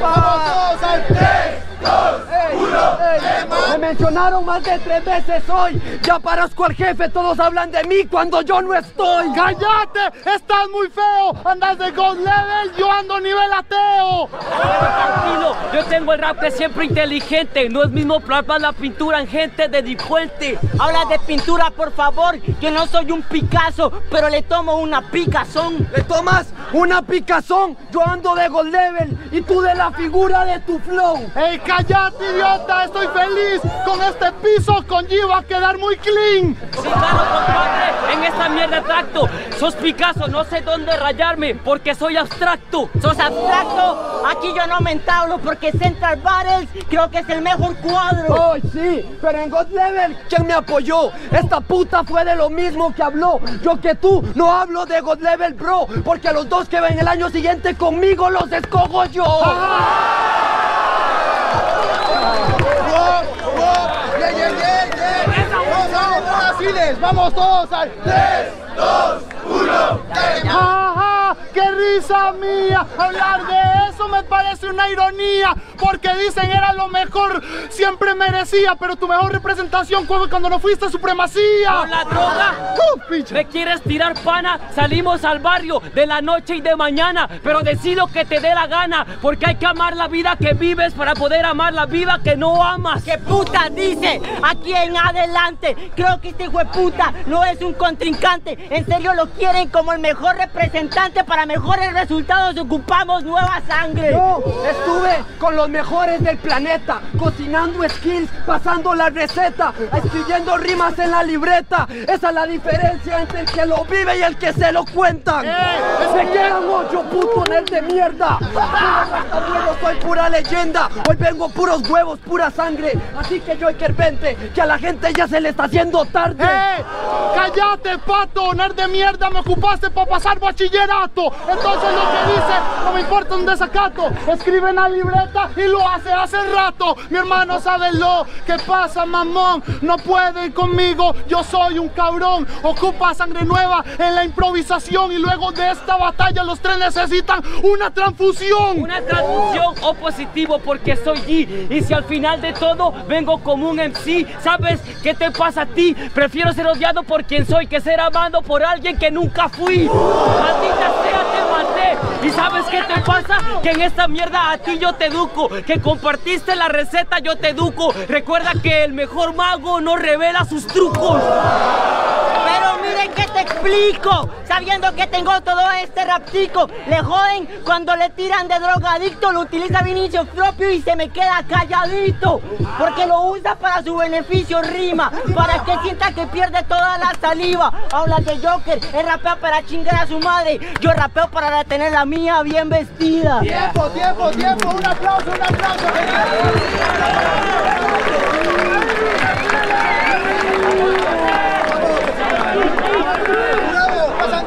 Europa! Mencionaron más de tres veces hoy. Ya parezco al jefe, todos hablan de mí cuando yo no estoy. ¡Cállate! ¡Estás muy feo! ¡Andas de God Level! ¡Yo ando nivel ateo! Tranquilo, yo tengo el rap que es siempre inteligente. No es mismo plasmar la pintura en gente de delincuente. Habla de pintura, por favor. Yo no soy un Picasso, pero le tomo una picazón. ¿Le tomas una picazón? Yo ando de God Level y tú de la figura de tu flow. ¡Ey, cállate, idiota! ¡Estoy feliz! Con este piso con G va a quedar muy clean. Sí, claro, compadre, en esta mierda tracto. Sos Picasso, no sé dónde rayarme, porque soy abstracto. ¿Sos abstracto? Aquí yo no me entablo porque Central Battles creo que es el mejor cuadro. ¡Ay, sí! Pero en God Level, ¿quién me apoyó? Esta puta fue de lo mismo que habló. Yo que tú no hablo de God Level, bro. Porque los dos que ven el año siguiente conmigo los escojo yo. Brasiles, vamos todos al 3, 2, 1, ¡Ajá! ¡Qué risa mía! Hablar de eso me parece una ironía, porque dicen era lo mejor, siempre merecía, pero tu mejor representación fue cuando no fuiste a supremacía. ¿Con la droga? ¡Uh, pinche! ¿Me quieres tirar pana? Salimos al barrio de la noche y de mañana, pero decido que te dé la gana, porque hay que amar la vida que vives para poder amar la vida que no amas. ¿Qué puta dice? Aquí en adelante. Creo que este hijo de puta no es un contrincante. En serio lo quieren como el mejor representante para mejores resultados. Ocupamos nueva sangre. Yo estuve con los mejores del planeta, cocinando skills, pasando la receta, escribiendo rimas en la libreta. Esa es la diferencia entre el que lo vive y el que se lo cuentan. Se quedan ocho puto nerd de mierda. Yo soy pura leyenda. Hoy vengo puros huevos, pura sangre. Así que yo hay que vente, que a la gente ya se le está haciendo tarde. ¡Eh! ¡Cállate, pato! ¡Nerd de mierda! ¡Me ocupaste para pasar bachillerato! Entonces lo que dice no me importa un desacato. Escribe en la libreta y lo hace hace rato. Mi hermano sabe lo que pasa, mamón. No pueden conmigo, yo soy un cabrón. Ocupa sangre nueva en la improvisación y luego de esta batalla los tres necesitan una transfusión. Una traducción o positivo porque soy G. Y si al final de todo vengo como un MC, ¿sabes qué te pasa a ti? Prefiero ser odiado por quien soy que ser amado por alguien que nunca fui. Maldita. ¿Y sabes qué te pasa? Que en esta mierda a ti yo te educo. Que compartiste la receta, yo te educo. Recuerda que el mejor mago no revela sus trucos. Explico. Sabiendo que tengo todo este raptico. Le joden cuando le tiran de drogadicto. Lo utiliza Vinicio propio y se me queda calladito. Porque lo usa para su beneficio, rima. Para que sienta que pierde toda la saliva. Habla de Joker, él rapea para chingar a su madre. Yo rapeo para tener la mía bien vestida. Tiempo, tiempo, tiempo. Un aplauso, un aplauso.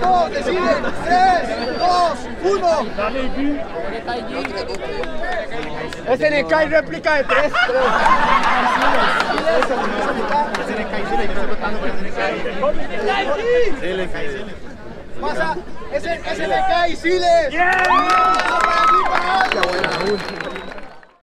Bravo, pasan dos, deciden. Tres, dos, uno. SNK y réplica de tres. Pasa, es el, es el y Siles. ¡Yeah!